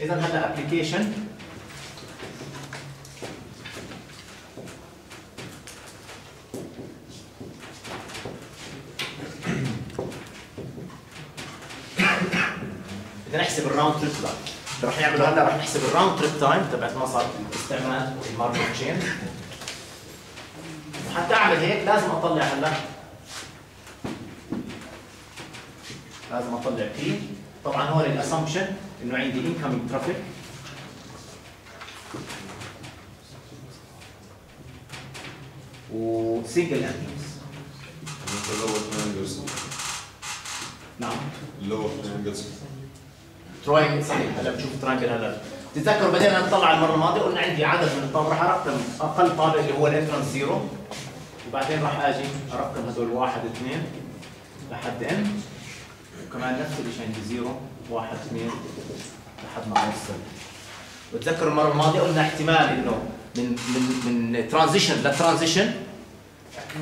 إذا هلا application بدنا نحسب ال round trip time رح نعمله هلا رح نحسب ال round trip time تبعت المصعد باستعمال ال Markov chain وحتى أعمل هيك لازم أطلع هلا. لازم أطلع P طبعا هون ال assumption إنه عندي incoming traffic و single entrance نعم. ال lower triangles triangle صحيح هلا بنشوف triangle هلا تتذكروا بدينا نطلع المرة الماضية قلنا عندي عدد من الطابق راح أرقم أقل طابق اللي هو ال entrance zero وبعدين راح أجي أرقم هذول واحد اثنين لحد n وكمان نفس الشيء عندي zero. واحد اثنين لحد ما اوصل وتذكروا المرة الماضية قلنا احتمال إنه من من من transition ل transition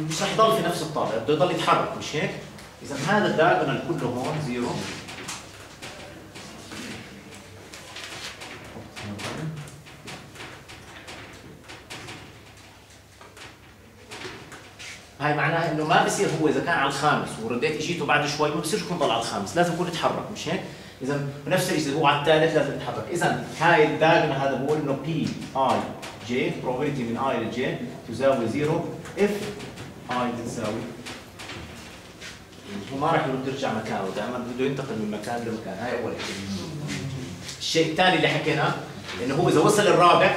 مش رح يضل في نفس الطابق بده يضل يتحرك مش هيك؟ إذا هذا ال diagonal كله هون zero هاي معناها إنه ما بصير هو إذا كان على الخامس ورديت إجيته بعد شوي ما بصيرش يكون ضل على الخامس لازم يكون يتحرك مش هيك؟ إذا نفس الشيء هو على الثالث لازم يتحرك. إذا هاي ال diagonal هذا بقول إنه P i j probability من i ل j تساوي zero if i تساوي هو ما راح يرد يرجع مكانه دائما بده ينتقل من مكان لمكان هاي أول شيء. الشيء الثاني اللي حكيناه انه هو إذا وصل الرابع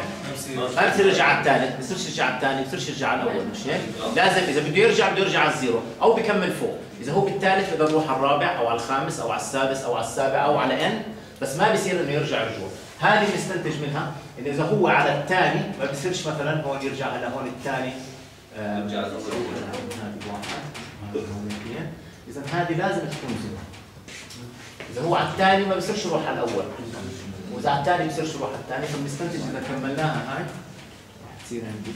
ما بصير يرجع على الثالث ما بصيرش يرجع على الثاني ما بصيرش يرجع على الأول مش هيك؟ لازم إذا بده يرجع بده يرجع على ال zero أو بكمل فوق. إذا هو بالثالث بده يروح على الرابع أو على الخامس أو على السادس أو على السابع أو على n بس ما بصير إنه يرجع رجوع. هذه بنستنتج منها انه إذا هو على الثاني ما بصيرش مثلا هون يرجع هلا هون الثاني. يرجع اذا هذه لازم تكون zero. إذا هو على الثاني ما بصيرش يروح على الأول. على الثاني بصيرش يروح على الثاني فبنستنتج إذا كملناها هاي. رح تصير عندي.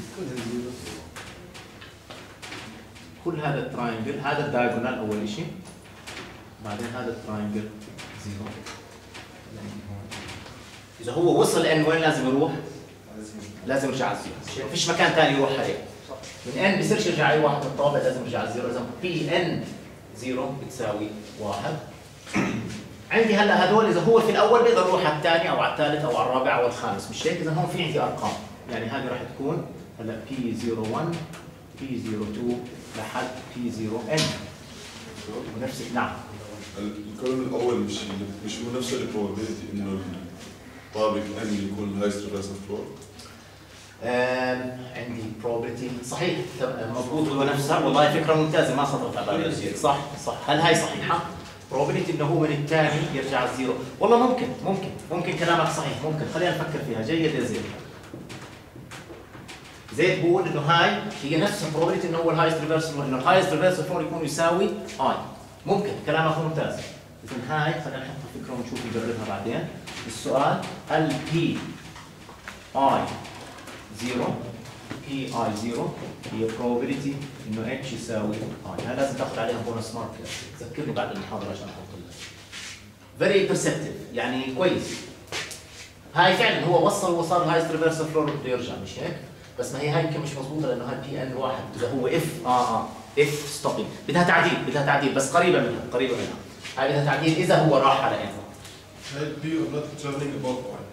كل هذا ال triangle هذا ال diagonal أول شيء بعدين هذا ال triangle zero إذا هو وصل n وين لازم يروح؟ لازم يرجع على ال zero فيش مكان ثاني يروح عليه. من n بصيرش يرجع اي واحد من الطابق لازم يرجع على ال zero إذا P n zero بتساوي واحد. عندي هلا هدول إذا هو في الأول بيقدر يروح على الثاني أو على الثالث أو على الرابع أو الخامس مش هيك؟ إذا هون في عندي أرقام. يعني هذه راح تكون هلا P 01 P 02 لحد P 0 N ونفس نعم. ال column الأول مش مش هو نفسه ال probability إنه الطابق N يكون ال highest reversal floor عندي probability صحيح مضبوط. هو نفسها والله فكرة ممتازة ما خطرت على بالي صح صح. هل هاي صحيحة؟ Probability إنه هو من الثاني يرجع ال zero. والله ممكن ممكن ممكن كلامك صحيح ممكن. خلينا نفكر فيها. جيد يا زيد. زيد بقول إنه هاي هي نفس probability إنه هو ال highest reversal انه ال highest reversal floor يكون يساوي i ممكن. كلامك ممتاز. اذا هاي خلينا نحط فكره ونشوف نجربها بعدين. السؤال هل P i 0 P i 0 هي probability إنه اتش يساوي اي هاي لازم تاخذ عليها bonus mark تذكرني بعد المحاضرة عشان أحط لك. very perceptive. يعني كويس. هاي فعلا هو وصل وصار ال highest reversal floor بده يرجع مش هيك؟ بس ما هي هاي يمكن مش مضبوطه لأنه هاي P N واحد. إذا هو if آه آه if stopping بدها تعديل بدها تعديل بس قريبة منها قريبة منها. هاي بدها تعديل إذا هو راح على N هاي بي اوف نوت above one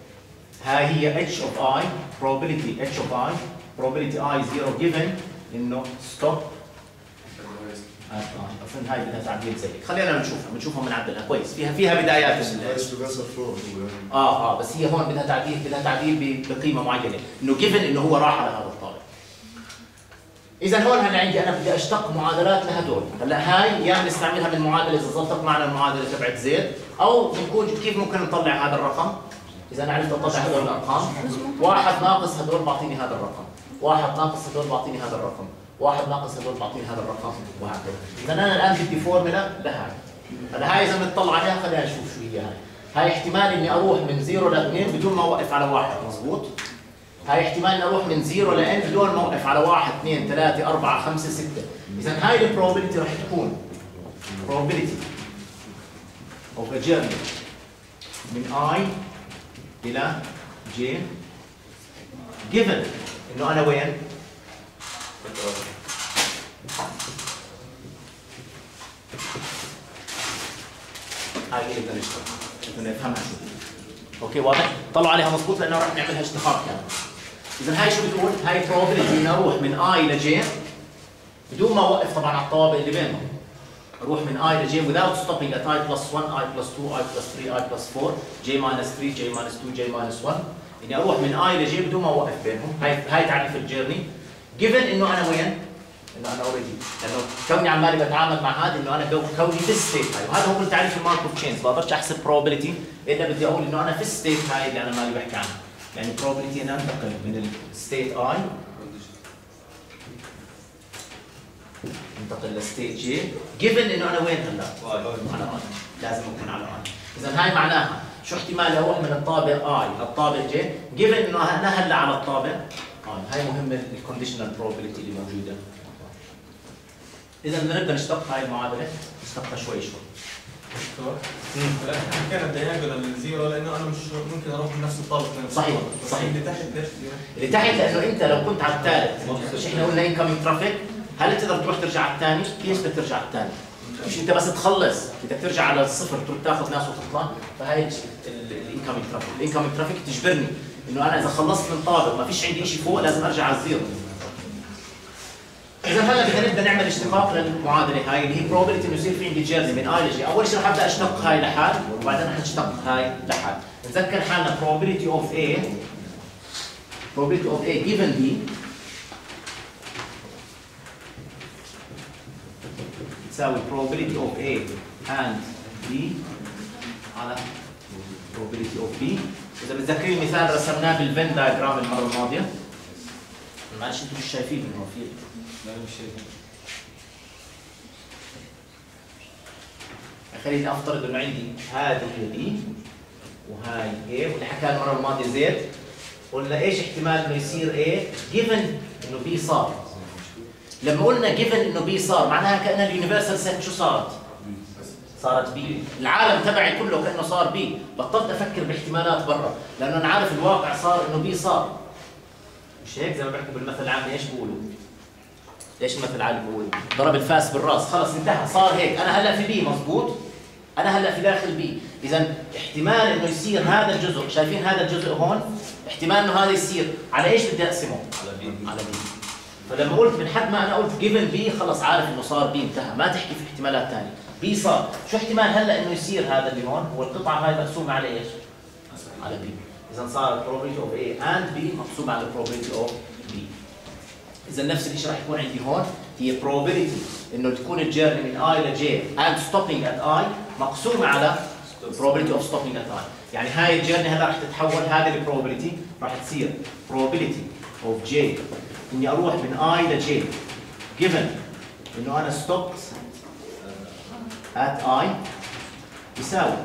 هاي هي h of i probability h of i probability i 0 given إنه stop. اظن هاي بدها تعديل زي هيك خلينا نشوفها بنشوفها بنعدلها كويس. فيها فيها بدايات يعني آه آه بس هي هون بدها تعديل بدها تعديل بقيمة معينة. إنه جيفن إنه هو راح على هذا الطابق إذا هون هلا عندي أنا بدي أشتق معادلات لهدول. هلا هاي يا بنستعملها من معادله إذا ظبطت معنا المعادلة تبعت زيد أو بنكون كيف ممكن نطلع هذا الرقم؟ إذا أنا عرفت اطلع هدول الأرقام. واحد ناقص هدول بعطيني هذا الرقم. واحد ناقص هدول بعطيني هذا الرقم. واحد ناقص هدول بعطيني هذا الرقم. وهكذا. إذا أنا الآن بدي فورمولا لهاي هلا هاي إذا بنطلع عليها خلينا نشوف شو هي هاي. هاي احتمال إني أروح من zero ل 2 بدون ما أوقف على واحد. مزبوط هاي احتمال إني أروح من zero ل N بدون ما أوقف على واحد اثنين ثلاثة أربعة خمسة ستة. إذا هاي ال probability راح تكون. probability. of a journey من I إلى j given. إنه أنا وين؟ هاي اللي بدنا نشتغل. بدنا نفهمها شو. أوكي واضح؟ طلعوا عليها مضبوط لأنه راح نعملها اشتقاق كمان اذا هاي شو بتقول؟ هاي probability اني أروح من i ل j بدون ما أوقف طبعا على الطوابق اللي بينهم. أروح من i ل j without stopping at i plus 1 i plus 2 i plus 3 i plus 4 j minus 3 j minus 2 j minus 1 إني أروح من i ل j بدون ما أوقف بينهم. هاي هاي تعريف ال journey. Given إنه أنا وين؟ إنه أنا already لأنه كوني عمالي بتعامل مع هذا إنه أنا كوني في ال state هاي. وهذا هو تعريف ال Markov chains بقدرش أحسب probability. إلا بدي أقول إنه أنا في ال state هاي اللي أنا مالي بحكي عنها. يعني probability اني أنتقل من ال state i أنتقل ل state j given إنه أنا وين؟ هلا؟ على i لازم أكون على i اذا هاي معناها شو احتمال أروح من الطابق i. للطابق j. Given إنه أنا هلا على الطابق i. هاي مهمة ال conditional probability اللي موجودة. إذا بدنا نبدأ نشتق هاي المعادلة. نشتقها شوي شوي. دكتور حكينا ال diagonal ال zero لأنه أنا مش ممكن أروح من نفس الطابق صحيح، صحيح. اللي تحت ليش zero؟ اللي تحت لأنه أنت لو كنت على الثالث مش إحنا قلنا incoming traffic هل تقدر تروح ترجع على الثاني؟ ليش بدك ترجع على الثاني؟ مش انت بس تخلص بدك ترجع على الصفر تروح تاخذ ناس وتطلع. فهي ال incoming traffic، ال incoming traffic تجبرني إنه أنا إذا خلصت من طابق ما فيش عندي شيء فوق لازم أرجع على ال zero. إذا هلا بدنا نبدأ نعمل اشتقاق للمعادلة هاي اللي هي probability إنه يصير في عندي journey من i ل j، أول شيء رح أبدأ أشتق هاي لحال وبعدين رح أشتق هاي لحال، نتذكر حالنا probability of A probability of A given B تساوي probability of A and B على probability of B. إذا بتذكروا المثال رسمناه بالفين دايجرام المرة الماضية. معلش أنتم مش شايفين إنه في. خليني أفترض إنه عندي هذه هي B وهاي A واللي حكى المرة الماضية زيد قلنا إيش احتمال إنه يصير A given إنه B صار. لما قلنا given إنه B صار معناها كأن ال universal set شو صارت؟ صارت B العالم تبعي كله كأنه صار بي بطلت أفكر باحتمالات برا لأنه أنا عارف الواقع صار إنه B صار. مش هيك؟ زي ما بيحكوا بالمثل العامي إيش بيقولوا؟ إيش المثل العامي بيقول ضرب الفاس بالراس. خلص انتهى. صار هيك. أنا هلا في B مزبوط أنا هلا في داخل B اذا احتمال إنه يصير هذا الجزء شايفين هذا الجزء هون؟ احتمال إنه هذا يصير. على إيش بدي أقسمه؟ على B على B فلما قلت من حد ما أنا قلت given B خلص عارف إنه صار B انتهى. ما تحكي في احتمالات ثانية B صار. شو احتمال هلأ إنه يصير هذا اللي هون؟ هو القطعة هاي مقسومة على إيش؟ على B. إذا صارت probability of A and B مقسومة على probability of B. إذا نفس الشيء راح يكون عندي هون. هي probability. إنه تكون الجيرني من I ل J and stopping at I مقسومة على probability of stopping at I. يعني هاي الجيرني هلأ راح تتحول هذه البروبابيلتي راح تصير probability of J. إني أروح من I ل J. Given. إنه أنا stopped at I. يساوي.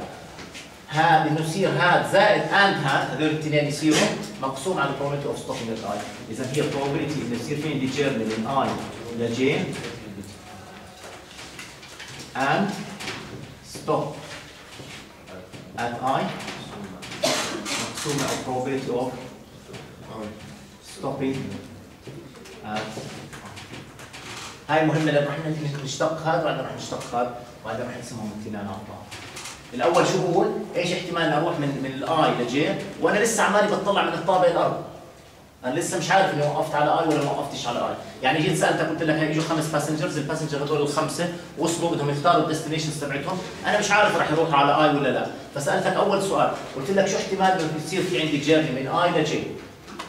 هذا انه يصير هذا زائد and هذا هذول الاثنين يصيروا مقسوم على probability of stopping at I. إذا هي probability انه يصير في عندي جيرني من I ل J. And stop at I. مقسومة على probability of stopping at هاي مهمة لأنه إحنا نشتق هذا وبعدين رح نشتق هذا وبعدين رح نقسمهم الاثنين على بعض. الأول شو بقول؟ إيش احتمال أروح من من الاي لجي وأنا لسه عمالي بطلع من الطابق الأرض. أنا لسه مش عارف اني وقفت على i ولا ما وقفتش على i، يعني جيت سألتك قلت لك هي اجوا خمس passengers، ال passenger هذول الخمسة وصلوا بدهم يختاروا ال destinations تبعتهم، أنا مش عارف رح يروحوا على i ولا لا، فسألتك أول سؤال، قلت لك شو احتمال إنه يصير في عندي journey من i ل j؟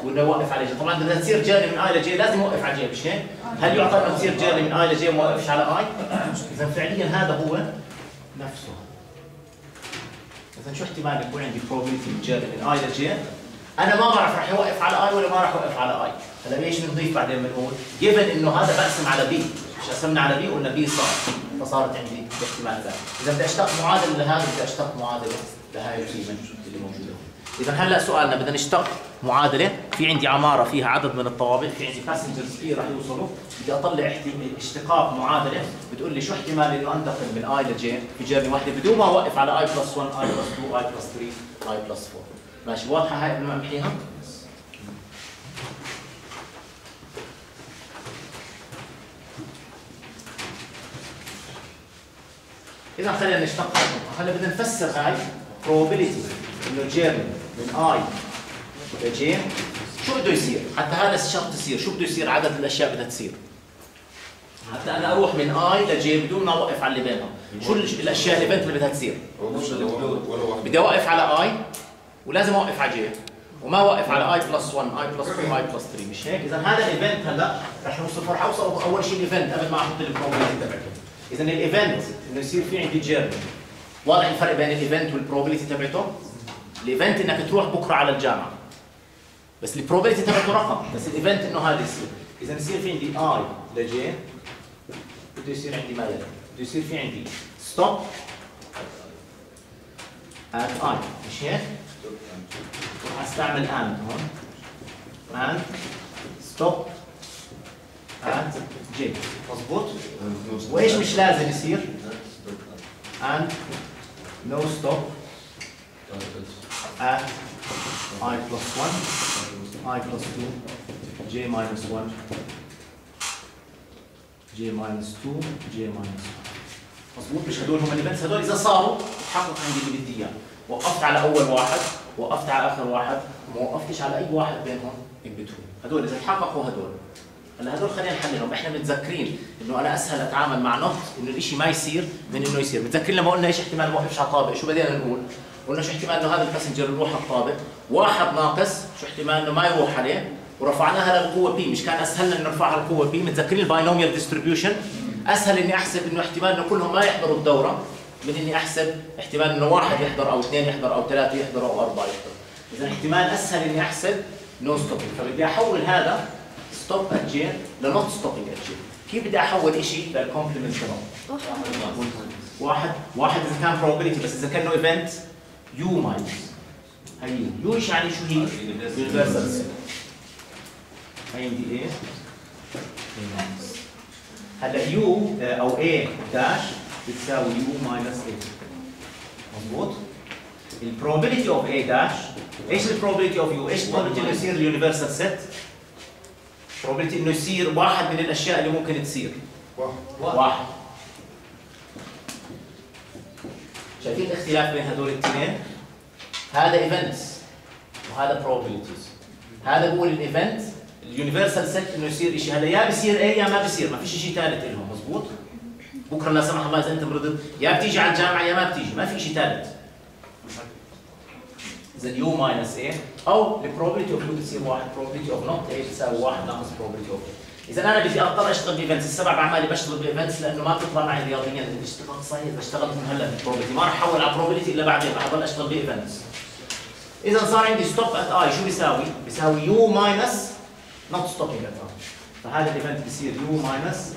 وإنه اوقف على j، طبعا بدها تصير journey من i ل j لازم اوقف على j مش هيك؟ هل يعطى انه تصير journey من i ل j وما اوقفش على i؟ إذا فعليا هذا هو نفسه. إذا شو احتمال يكون عندي probability journey من i ل j؟ أنا ما بعرف رح يوقف على i ولا ما رح يوقف على i، هلا إيش بنضيف بعدين بنقول؟ given إنه هذا بقسم على p، مش قسمنا على p قلنا p صار، فصارت عندي الاحتمال ذا، إذا بدي أشتق معادلة لهذا بدي أشتق معادلة لهاي القيمه اللي موجودة هون. إذا هلأ سؤالنا بدنا نشتق معادلة. في عندي عمارة فيها عدد من الطوابق. في عندي passengers كثير رح يوصلوا. بدي أطلع اشتقاق معادلة. بتقول لي شو احتمال إنه أنتقل من i ل j في journey واحدة. بدون ما أوقف على i plus 1 i plus 2 i plus 3 i plus 4 ماشي واضحة هاي قبل ما أمحيها؟ إذا خلينا نشتق. هلا بدنا نفسر هاي probability إنه journey من i ل j شو بده يصير؟ حتى هذا الشرط يصير، شو بده يصير عدد الأشياء بدها تصير؟ حتى أنا أروح من i ل j بدون ما أوقف على اللي بينهم، شو ال- الأشياء اللي اللي بدها تصير؟ بدي أوقف على i ولازم أوقف على j وما أوقف على i plus 1 i plus 2 i plus 3 مش هيك؟ إذا هذا ال event هلأ رح نوصف رح اوصل أول شيء ال event قبل ما أحط ال probability تبعته. إذا ال event انه يصير في عندي journey واضح الفرق بين ال event وال probability تبعته؟ ال event إنك تروح بكرة على الجامعة. بس ال probability تبعته رقم. بس ال event إنه هذا يصير. إذا يصير في عندي i ل j بده يصير عندي ما يلي بده يصير في عندي stop at i. مش هيك؟ راح أستعمل and هون. and stop at j. مضبوط؟ وإيش مش لازم يصير؟ and no stop. At i plus 1 i plus 2 j minus 1 j minus 2 j minus 1 مظبوط مش هدول هم الايفنتس هدول إذا صاروا تحقق عندي اللي بدي اياه وقفت على أول واحد وقفت على آخر واحد وما وقفتش على أي واحد بينهم in between. هدول إذا تحققوا هدول هلا هدول خلينا نحللهم. إحنا متذكرين إنه أنا أسهل أتعامل مع نط إنه الشيء ما يصير من إنه يصير. متذكرين لما قلنا إيش احتمال ما اوقفش على الطابق شو بدينا نقول؟ قلنا شو احتمال إنه هذا ال passenger يروح على الطابق؟ واحد ناقص شو احتمال إنه ما يروح عليه؟ ورفعناها للقوة p مش كان أسهل لنا نرفعها للقوة p متذكرين ال binomial distribution أسهل إني أحسب إنه احتمال إنه كلهم ما يحضروا الدورة من إني أحسب احتمال إنه واحد يحضر أو اثنين يحضر أو ثلاثة يحضروا أو أربعة يحضروا إذا احتمال أسهل إني أحسب no stopping فبدي أحول هذا stop at j ل not stopping at j كيف بدي أحول شيء لل complement واحد. واحد. إذا كان probability بس إذا كان له event U minus هي U إيش يعني شو هي؟ universal هي عندي A؟ هلا U أو A dash بتساوي U minus A مضبوط؟ ال probability of A dash إيش ال probability of U؟ إيش ال probability انه يصير ال universal set؟ probability انه يصير واحد من الأشياء اللي ممكن تصير واحد واحد شايفين الاختلاف بين هذول الاثنين؟ هذا events وهذا probabilities. هذا بقول ال event ال universal set إنه يصير شيء هذا يا بصير A يا ما بصير ما فيش شيء ثالث لهم مزبوط بكرة لا سمح الله إذا أنت مرضت يا بتيجي على الجامعة يا ما بتيجي. ما في شيء ثالث إذا U minus A أو ال probability of U بتصير واحد. Probability of not A بتساوي واحد. ناقص probability of إذا أنا بدي أضطر أشتغل ب events السبع اعمالي بشتغل ب events لأنه ما بتطلع معي رياضيا بدي اشتغل صحيح اشتغلت من هلا بال probability ما راح أحول على probability إلا بعدين راح أضل أشتغل ب events إذا صار عندي stop at i شو بيساوي؟ بيساوي U minus not stopping at i فهذا ال event بصير U minus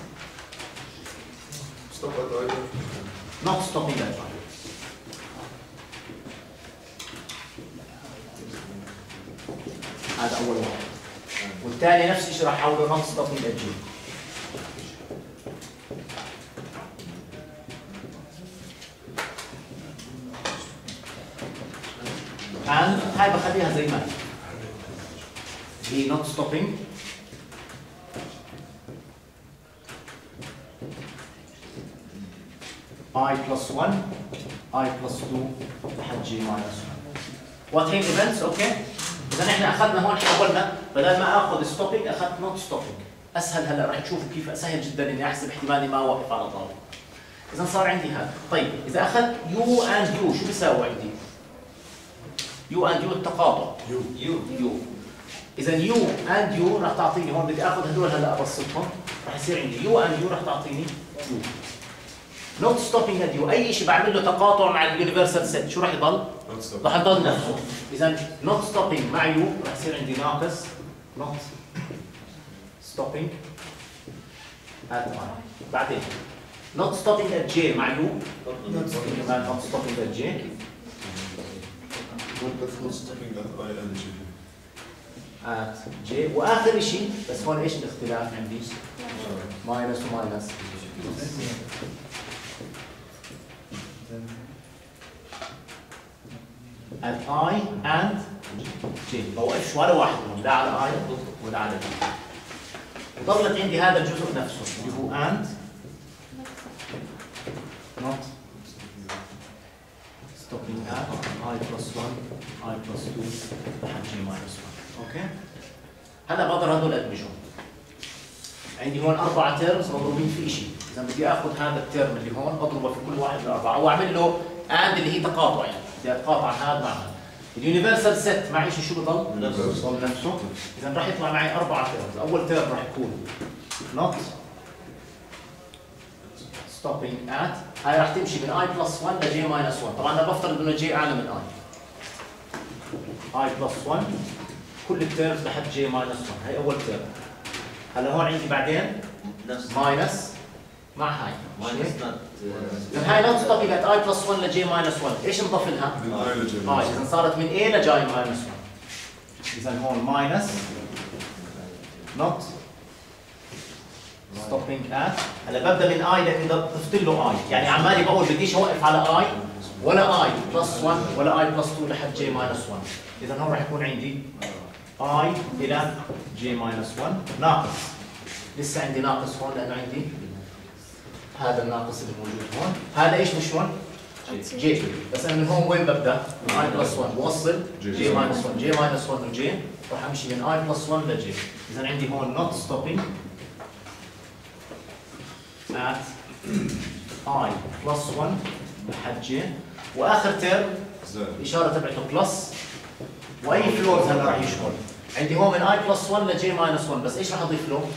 stop at i not stopping at i هذا أول واحد. والثاني نفس الشيء راح أحوله not stopping at j and هاي بخليها زي ما هي. not stopping i plus 1 i plus 2 لحد j minus 1 واضحين events okay اذا إحنا أخذنا هون حولنا بدل ما آخذ stopping أخذت not stopping أسهل هلا راح تشوفوا كيف سهل جدا إني أحسب احتمالي ما أوقف على طابق. اذا صار عندي هذا. طيب إذا أخذت U and U شو بيساوي عندي؟ U and U التقاطع. U U U اذا U and U راح تعطيني هون بدي آخذ هدول هلا أبسطهم. راح يصير عندي U and U راح تعطيني U not stopping and U أي شيء بعمل له تقاطع مع ال universal set شو راح يضل؟ راح يضل نفسه إذا not stopping مع U راح يصير عندي ناقص. not stopping at بعدين not stopping at j مع U كمان not stopping at j not stopping at i and j at j وآخر شيء بس هون إيش الاختلاف عندي؟ minus و minus. At i and j بوقفش ولا واحد منهم؟ لا على اي ولا على بي وضلت عندي هذا الجزء نفسه اللي هو and not. Stopping at i plus 1 i plus 2 لحد j minus 1 okay هلا بقدر هدول ادمجهم عندي هون أربعة terms مضروبين في شيء إذا بدي آخذ هذا ال term اللي هون أضربه في كل واحد من الأربعة. أو أعمل له and اللي هي تقاطع يعني. بدي اتقاطع هذا مع هذا ال universal set معي شيء شو بضل؟ نفسه. بضل نفسه. إذا راح يطلع معي أربعة terms اول term راح يكون. Not stopping at. هاي راح تمشي من i plus 1 ل j minus 1 طبعا أنا بفترض إنه j أعلى من i. I plus 1 كل ال terms لحد j minus 1 هاي أول term هلا هون عندي بعدين نفس. minus مع هاي؟ minus not اذا هاي not stopping at i plus 1 ل j minus 1 إيش نضاف لها؟ من i ل j إذا صارت من i ل j minus 1 إذا هون minus not stopping at. هلا ببدأ من I لاني ضفت له I. يعني عمالي بقول بديش أوقف على I ولا I plus 1 ولا I plus 2 لحد j minus 1 إذا هون راح يكون عندي I إلى j minus 1 ناقص. لسه عندي ناقص هون لأنه عندي هذا الناقص اللي موجود هون. هذا إيش مش هون؟ j. بس أنا من هون وين ببدأ؟ من i plus 1 بوصل j. minus 1 j minus 1 و j راح أمشي من i plus 1 ل j. إذا عندي هون not stopping at i plus 1 لحد j. وآخر تيرم الاشاره تبعته plus وأي floors هلا راح يشمل عندي هون من i plus 1 ل j minus 1 بس إيش راح أضيف له؟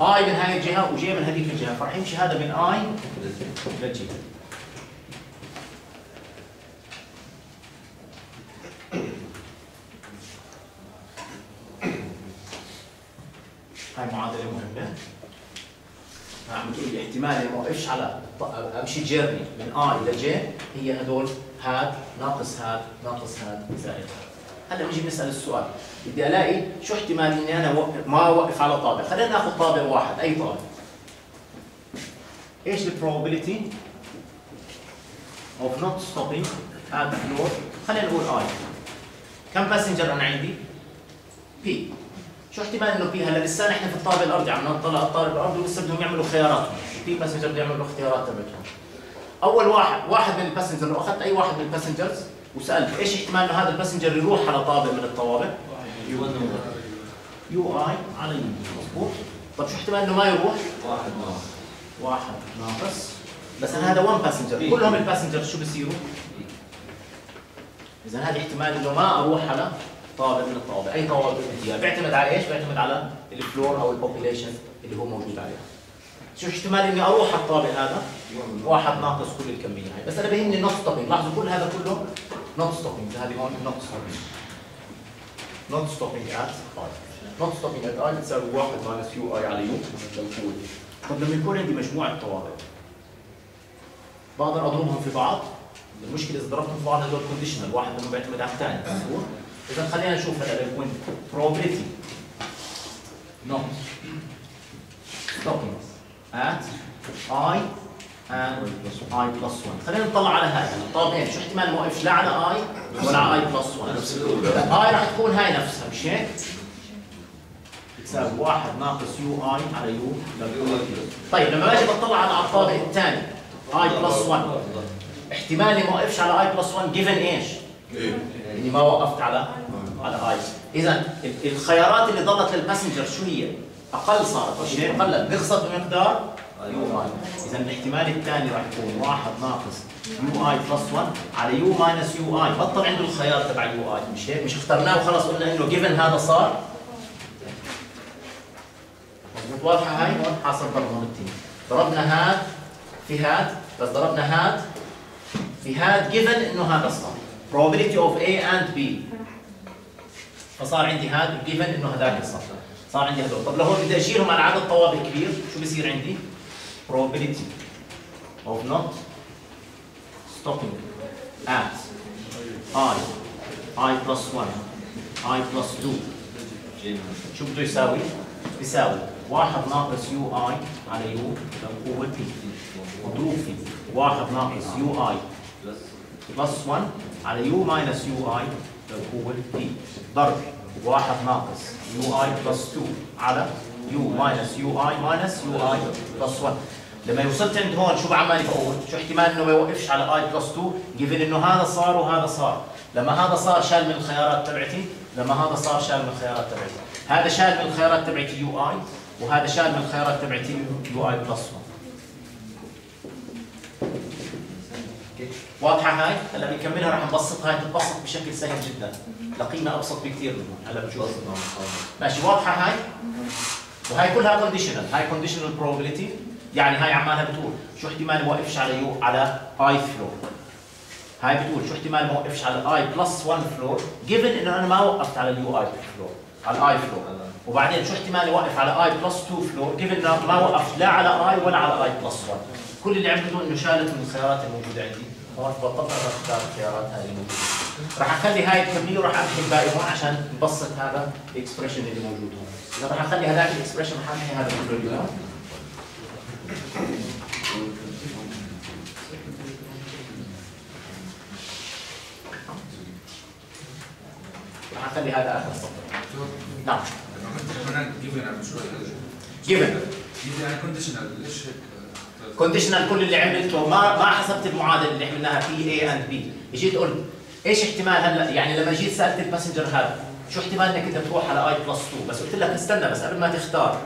i من هاي الجهة و j من هذيك الجهة. فراح يمشي هذا من i ل j هاي معادلة مهمة. عم بتقول لي احتمال ما اوقفش على أمشي journey من i ل j هي هدول هاد ناقص هاد ناقص هاد زائد هاد. هلا بنيجي بنسأل السؤال. بدي ألاقي شو احتمال إني أنا ما اوقف على طابق. خلينا ناخذ طابق واحد أي طابق؟ إيش ال probability of not stopping at floor خلينا نقول I. كم passenger أنا عندي؟ P. شو احتمال إنه P هلا لسه إحنا في الطابق الأرضي عم نطلع على الطابق الأرضي ولسه بدهم يعملوا خياراتهم P passenger بده يعملوا اختيارات تبعتهم. أول واحد واحد من ال passenger لو أخذت أي واحد من ال passengers وسألت إيش احتمال إنه هذا ال passenger يروح على طابق من الطوابق؟ U i على U مضبوط طب شو احتمال إنه ما يروح؟ واحد ناقص واحد ناقص بس أنا هذا 1 passenger كلهم ال passenger شو بصيروا؟ إذا هذا احتمال إنه ما أروح على طابق من الطوابق أي طوابق بدي إياها. بيعتمد على إيش؟ بيعتمد على ال floor أو ال population اللي هو موجود عليها شو احتمال إني أروح على الطابق هذا؟ واحد ناقص كل الكمية هاي. بس أنا بهمني ال not stopping لاحظوا كل هذا كله not stopping هذه هون not stopping not stopping at not stopping at i بتساوي 1 minus U i على U طب لما يكون عندي مجموعة طوابق بقدر أضربهم في بعض؟ المشكلة إذا ضربتهم في بعض هدول conditional واحد منهم بيعتمد على الثاني. إذا خلينا نشوف هلا لو probability. not stopping. At i and i plus 1 خلينا نطلع على هاي. طابقين شو احتمال ما اوقفش لا على i ولا على i plus 1 نفس الأولى لا، i راح تكون هاي نفسها مش هيك؟ بتساوي واحد ناقص U i على U طيب لما باجي بطلع على الطابق الثاني i plus 1 احتمالي ما اوقفش على i plus 1 given إيش؟ إيه. إني ما وقفت على على i اذا ال- الخيارات اللي ضلت لل passenger شو هي؟ أقل صارت مش هيك؟ قلت بيخسر بمقدار U i. اذا الاحتمال الثاني راح يكون واحد ناقص U i plus 1 على U minus U i. بطل عنده الخيار تبع U i. مش هيك؟ مش اخترناه وخلص قلنا إنه given هذا صار. مضبوط واضحة هاي؟ حاصل ضرب مرتين ضربنا هاد في هاد بس ضربنا هاد. في هاد given إنه هذا صار. probability of A and B. فصار عندي هاد given إنه هذاك صار. صار عندي هدول طب لو هون بدي أشيلهم على عدد طوابق كبير. شو بصير عندي؟ Probability of not stopping. At I. I plus 1 I plus 2 شو بده يساوي؟ بيساوي واحد ناقص U i على U لقوة P مضروب في ناقص U i plus 1 على U minus U i قوة P ضرب. واحد ناقص U i plus 2 على U minus U i minus U i plus 1 لما وصلت عند هون شو بعمل؟ بقول شو احتمال إنه ما يوقفش على i plus 2 given إنه هذا صار وهذا صار. لما هذا صار شال من الخيارات تبعتي لما هذا صار شال من الخيارات تبعتي. هذا شال من الخيارات تبعتي U i وهذا شال من الخيارات تبعتي U i plus 1 واضحة هاي؟ هلا بنكملها رح نبسط هاي تتبسط بشكل سهل جدا. لقيمة أبسط بكثير من هون. هلا بنشوف ماشي واضحة هاي؟ وهي كلها conditional هاي conditional probability. يعني هاي عمالها بتقول شو احتمال ما وقفش على U على i floor هاي بتقول شو احتمال ما وقفش على i plus 1 floor given إنه أنا ما وقفت على ال U i floor على ال i floor وبعدين شو احتمال يوقف على i plus 2 floor given ما وقفت لا على i ولا على i plus 1 كل اللي عملته إنه شالت من الخيارات الموجودة عندي. بطلت اختار الخيارات هذه راح أخلي هاي تكمله وراح احكي الباقي هون عشان نبسط هذا ال expression اللي موجود هون. إذا راح أخلي هذاك ال expression راح احكي هذا كله اليوم. راح أخلي هذا آخر سطر نعم. given يعني conditional ليش هيك conditional كل اللي عملته ما ما حسبت المعادلة اللي عملناها P A and B اجيت قلت إيش احتمال هلا؟ يعني لما جيت سألت ال passenger هذا شو احتمال إنك أنت تروح على i plus 2 بس قلت لك استنى بس قبل ما تختار.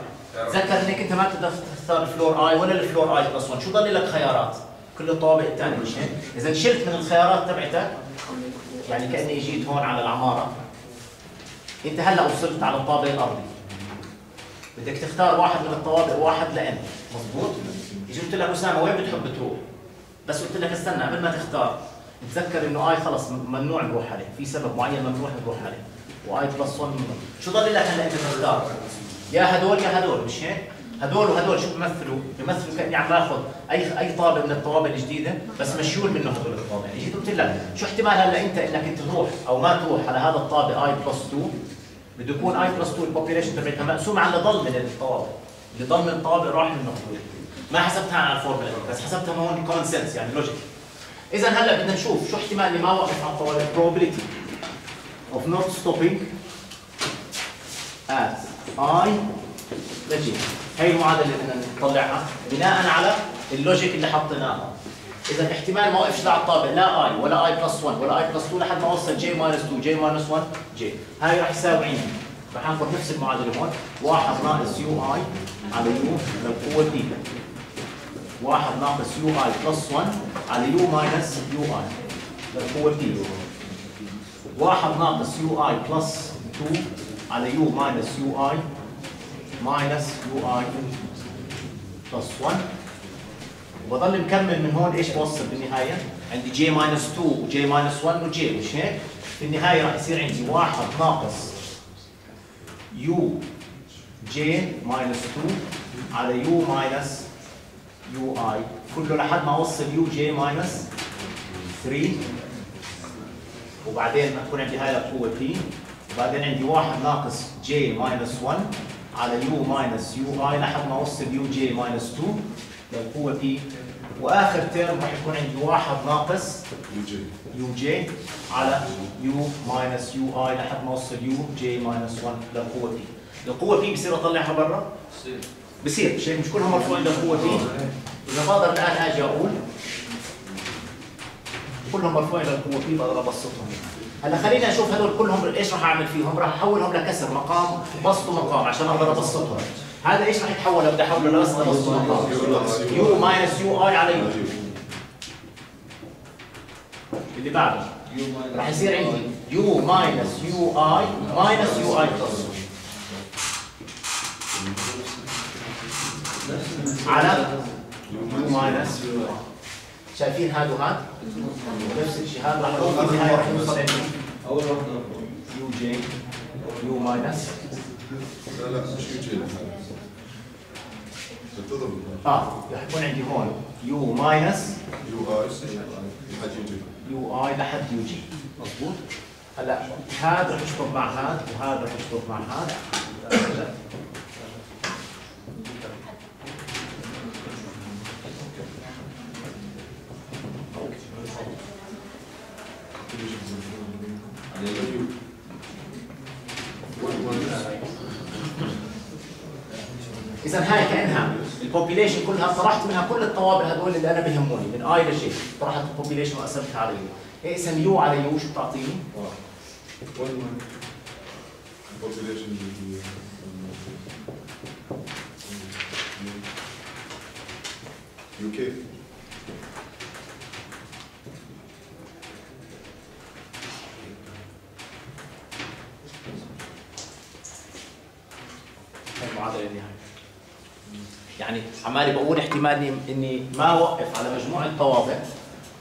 تذكر إنك أنت ما بتقدر تختار ال floor i ولا ال floor i plus 1 شو ضل لك خيارات؟ كل الطوابق الثانية مش هيك؟ إذا شلت من الخيارات تبعتك يعني كأني جيت هون على العمارة. أنت هلا وصلت على الطابق الأرضي. بدك تختار واحد من الطوابق واحد لـ n مضبوط أجي قلت لك أسامة وين بتحب تروح؟ بس قلت لك استنى قبل ما تختار تذكر إنه i خلص ممنوع نروح عليه. في سبب معين ممنوع نروح عليه. و i plus 1 ممنوع. شو ضل لك هلا أنت تختار؟ يا هدول يا هدول مش هيك؟ هدول وهدول شو بيمثلوا؟ بيمثلوا كأني عم باخذ أي أي طابق من الطوابق الجديدة بس مشيول منه هدول الطوابق، يعني جيت قلت لك؟ شو احتمال هلا أنت إنك أنت تروح أو ما تروح على هذا الطابق i plus 2 بده يكون i plus 2 ال population تبعتها مقسوم على ضل من الطوابق اللي ضل من الطوابق راح منه هدول. ما حسبتها على الفورمولا بس حسبتها هون common sense يعني logic إذا هلأ بدنا نشوف شو احتمال اللي ما وقف على الطوابق probability of not stopping at i ل j هي المعادلة اللي بدنا نطلعها بناء على ال logic اللي حطيناها. إذا احتمال ما وقفش على الطابق لا i ولا i plus 1 ولا i plus 2 لحد ما وصل j minus 2 j minus 1 j هاي راح يساوي عندي راح ناخذ نفس المعادلة هون. 1 ناقص u i على u للقوه p 1 ناقص u i plus 1 على u minus u i للقوه p 1 ناقص u i plus 2 على u minus u i minus u i plus 1 وبضل مكمل من هون إيش بوصل بالنهاية؟ عندي j minus 2 و j minus 1 و j مش هيك؟ في النهايه راح يصير عندي 1 ناقص u j minus 2 على u minus u i كله لحد ما اوصل u j minus 3 وبعدين تكون عندي هاي القوه p وبعدين عندي 1 ناقص j minus 1 على u minus u i لحد ما اوصل u j minus 2 للقوه p وآخر term راح يكون عندي 1 ناقص u j على u minus u i لحد ما اوصل u j minus 1 للقوه p القوه p بصير أطلعها برا؟ بصير. مش هيك مش كلهم مرفوعين للقوه p إذا بقدر الآن آجي أقول كلهم مرفوعين للقوه p بقدر ابسطهم هلا خلينا نشوف هذول كلهم إيش راح أعمل فيهم؟ راح أحولهم لكسر مقام بسط ومقام عشان أقدر أبسطهم. هذا إيش راح يتحول؟ بدي احوله لبسط بسط ومقام u minus u i على u اللي بعده. راح يصير عندي u minus u i minus u i plus على u minus u i شايفين هذا وهذا نفس الشيء. هذا راح يكون في النهايه راح يوصل عندي اول واحدة u j u minus. لا لا مش يجي تضرب آه راح يكون عندي هون يو ماينس. يو آي لحد يجي يو اي لحد يو جي. مضبوط هلا هذا رح يشطب مع هذا وهذا رح يشطب مع هذا على اليو اذا هاي كانها البوبيليشن كلها طرحت منها كل الطوابع هذول اللي أنا بهموني من آي لجي طرحت البوبيليشن وقسمتها على يو اقسم يو على يو شو بتعطيني؟ population UK المعادله النهائيه يعني عمالي بقول احتمال إني ما أوقف على مجموع الطوابق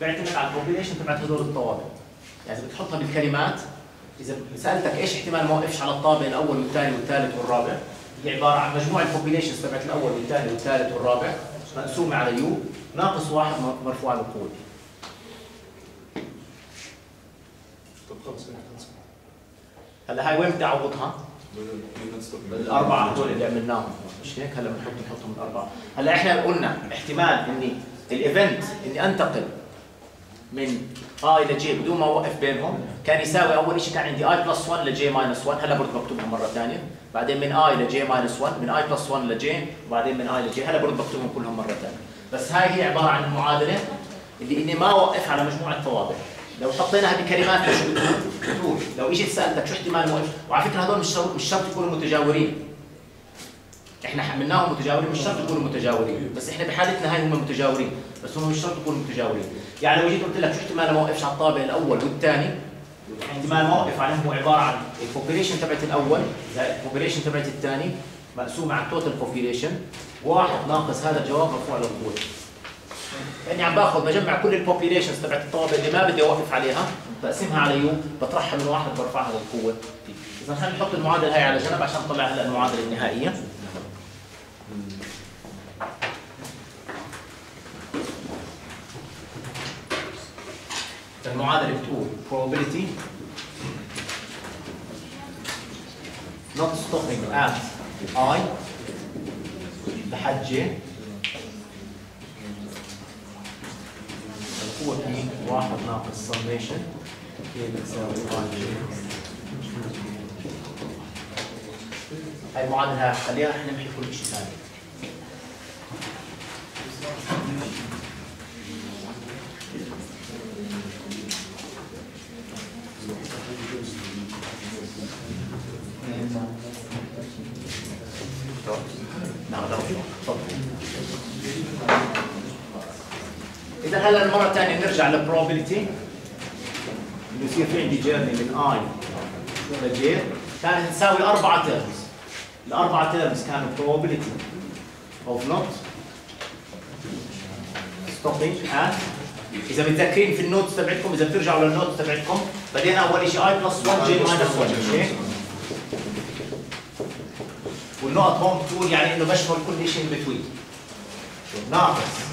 بعتمد على ال population تبعت هذول الطوابق. يعني إذا بتحطها بالكلمات إذا سألتك إيش احتمال ما أوقفش على الطابق الأول والثاني والثالث والرابع؟ هي عبارة عن مجموع ال populations تبعت الأول والثاني والثالث والرابع مقسومة على u ناقص واحد مرفوع هيك خلص هلا هاي وين بدي الأربعة هدول اللي عملناهم. مش هيك؟ هلا بنحط نحطهم الاربعه هلا إحنا قلنا احتمال إني ال event إني أنتقل من i ل j بدون ما أوقف بينهم. كان يساوي أول شيء كان عندي i plus 1 ل j minus 1 هلا برضه بكتبهم مرة ثانية. بعدين من i ل j minus 1 من i plus 1 ل j وبعدين من i ل j هلا برضه بكتبهم كلهم مرة ثانية. بس هاي هي عبارة عن المعادله اللي إني ما اوقف على مجموعة الطوابق لو حطيناها بكلمات شو بتقول؟ لو اجيت سألتك شو احتمال ما أوقف وعلى فكرة هذول مش شرط مش شرط يكونوا متجاورين. إحنا حملناهم متجاورين مش شرط يكونوا متجاورين. بس إحنا بحالتنا هاي هم متجاورين. بس هم مش شرط يكونوا متجاورين. يعني لو جيت قلت لك شو احتمال ما اوقفش على الطابق الأول والثاني؟ احتمال ما اوقف عليهم هو عبارة عن ال population تبعت الأول زائد ال population تبعت الثاني مقسومة على ال total population واحد ناقص هذا الجواب مرفوع للقوه لاني عم باخذ بجمع كل ال populations تبعت الطوابق اللي ما بدي أوقف عليها بقسمها على u بطرحها من واحد برفعها للقوه إذا خلينا نحط المعادلة هاي على جنب عشان نطلع هلا المعادلة النهائية. المعادلة بتقول probability not stopping at i لحد j القوة P واحد ناقص summation. K بتساوي j هاي المعادلة خليها رح نمحي كل شيء ثاني نعم تفضل اذا هلا المرة الثانية نرجع لل probability انه يصير في عندي journey من i ل j كانت تساوي أربعة terms الأربعة تيرمز كانوا probability of not stopping at إذا متذكرين في ال notes تبعتكم إذا بترجعوا لل notes تبعتكم بدينا أول شيء i plus 1 j minus 1 مش هيك؟ والنقط هون بتقول يعني إنه بشمل كل شيء between ناقص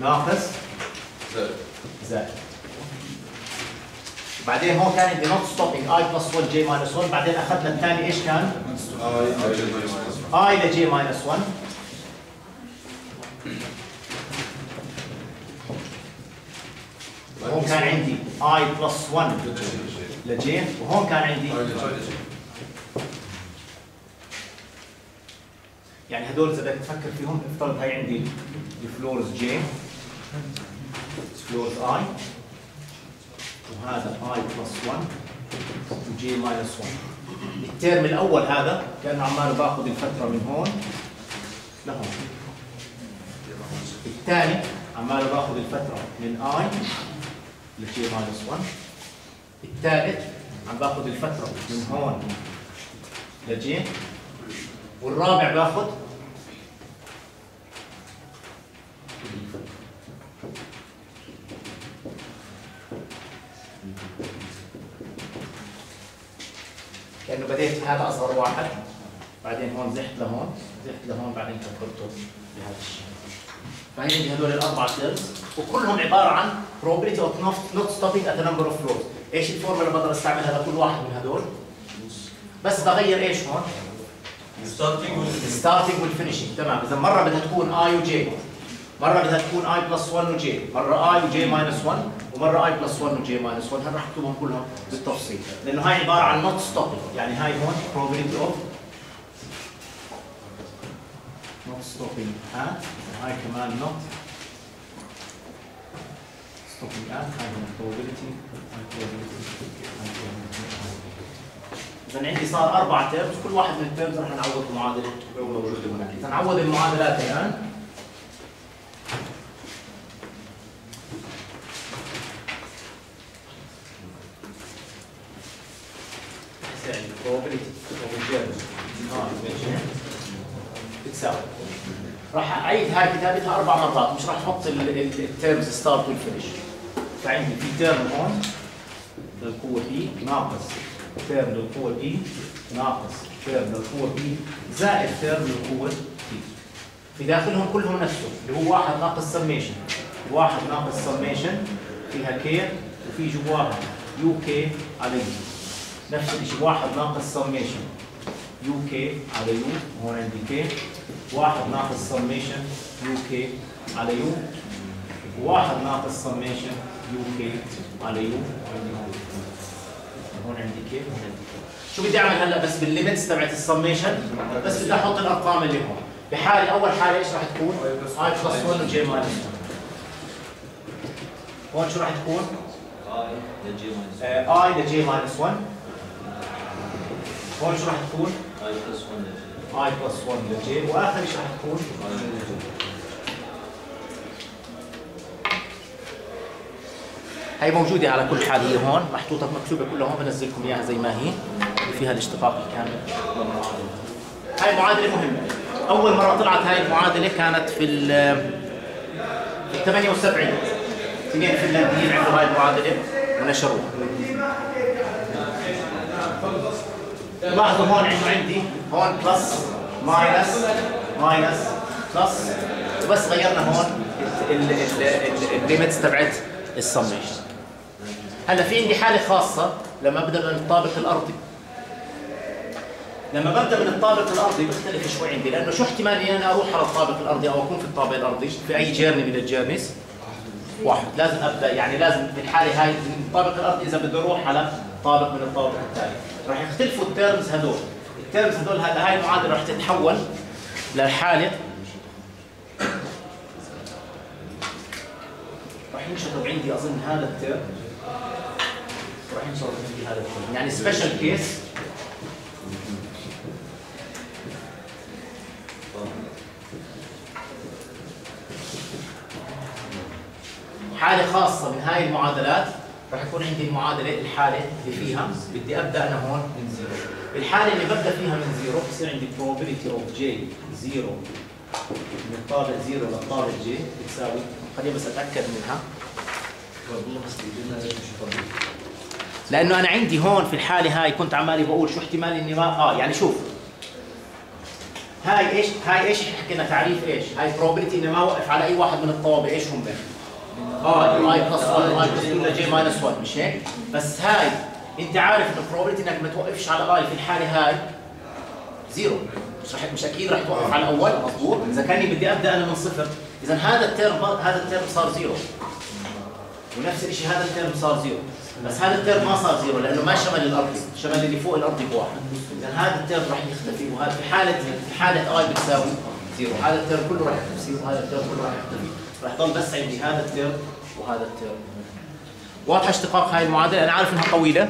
ناقص. زائد. زائد. بعدين هون كان عندي not stopping i plus 1 j minus 1 بعدين أخذنا الثاني إيش كان؟ i ل j minus 1 هون كان عندي i plus 1 ل j وهون كان عندي يعني هدول إذا بدك تفكر فيهم افترض هاي عندي ال floors j floors i وهذا i plus 1 و j minus 1 ال term الأول هذا كأن عمال باخذ الفترة من هون. لهون. الثاني عمال باخذ الفترة من i ل j minus 1 الثالث عم باخذ الفترة من هون ل j والرابع باخذ كانه بديت هذا أصغر واحد. بعدين هون زحت لهون زحت لهون بعدين كبرته بهذا الشيء. فهي عندي هذول الاربع cells وكلهم عبارة عن probability of not- not stopping at a number of floors. إيش الفورمولا اللي بقدر استعملها لكل واحد من هذول؟ بس بغير إيش هون؟ starting ال starting وال finishing تمام. إذا مرة بدها تكون i و j مرة بدها تكون i plus 1 و j مرة i و j minus 1 ومرة i plus 1 و j minus 1 هل راح اكتبهم كلهم بالتفصيل. لأنه هاي عبارة عن not stopping يعني هاي هون probability of not stopping at هاي كمان not stopping at هاي هون probability اذا عندي صار أربع تيرمز كل واحد من التيرمز راح نعوض معادله موجودة هناك. اذا نعوض المعادلات الان يعني probability بتساوي راح أعيد هاي كتابتها أربع مرات مش راح أحط ال terms start وال finish فعندي في term هون للقوه P ناقص term للقوه P ناقص term للقوه P زائد term للقوه P في داخلهم كلهم نفسه اللي هو واحد ناقص سميشن واحد ناقص سميشن فيها k وفي جواها U k على U نفس الشيء. واحد ناقص summation U k على U هون عندي k واحد ناقص summation U k على U واحد ناقص summation U k على U عندي هون. هون عندي k هون عندي k شو بدي أعمل هلأ بس بال limits تبعت السميشن بس بدي أحط الأرقام اللي هون. بحالة أول حالة إيش راح تكون؟ i plus 1 و j minus 1 هون شو راح تكون؟ i ل j minus آه، i ل j minus 1 هون شو راح تكون؟ i plus 1 ل j i plus 1 ل j واخر شيء راح تكون؟ هي موجودة على كل حال هي هون محطوطة مكتوبة كلها هون بنزلكم إياها زي ما هي وفيها الاشتقاق الكامل. هاي معادلة مهمة. أول مرة طلعت هاي المعادلة كانت في ال في ال 78 اثنين فنلنديين عملوا هاي المعادلة. ونشروها. لاحظوا هون انه عندي. هون plus minus minus plus وبس غيرنا هون ال limits تبعت السميشن هلا في عندي حالة خاصة لما ابدا من الطابق الارضي لما ببدأ من الطابق الأرضي بيختلف شوي عندي لأنه شو احتمال اني أنا أروح على الطابق الأرضي أو أكون في الطابق الأرضي؟ في أي journey من ال journeys واحد. لازم أبدأ يعني لازم في الحالة هاي من الطابق الأرضي إذا بدي أروح على طابق من الطابق التالي راح يختلفوا ال terms هذول. ال terms هذول هلا هاي المعادلة راح تتحول للحاله راح ينشطب عندي أظن هذا ال term راح ينشطب عندي هذا ال term يعني special case حالة خاصة من هاي المعادلات. راح يكون عندي المعادلة الحالة اللي فيها. بدي أبدأ أنا هون من zero. الحالة اللي ببدأ فيها من zero بصير عندي probability of j zero من الطابق zero للطابق j بتساوي خليني بس أتأكد منها. لأنه أنا عندي هون في الحالة هاي كنت عمالي بقول شو احتمال إني ما آه يعني شوف. هاي إيش هاي إيش حكينا؟ تعريف إيش؟ هاي probability إني ما أوقف على أي واحد من الطوابق إيش هم؟ آه i plus 1 i plus 2 ل j minus 1 مش هيك؟ بس هاي انت عارف انه probability انك ما توقفش على i في الحاله هاي zero مش رح مش أكيد رح توقف على الأول مضبوط اذا كاني بدي ابدا أنا من صفر اذا هذا ال term هذا ال term صار zero ونفس الشيء هذا ال term صار zero بس هذا ال term ما صار zero لأنه ما شمل الارضي شمل اللي فوق الارضي بواحد اذا هذا ال term راح يختفي وهذا في حاله في حاله i بتساوي zero هذا ال term كله راح يختفي وهذا ال term كله راح يختفي راح يضل بس عندي هذا ال term وهذا ال term. واضحه اشتقاق هاي المعادلة؟ أنا عارف إنها طويلة.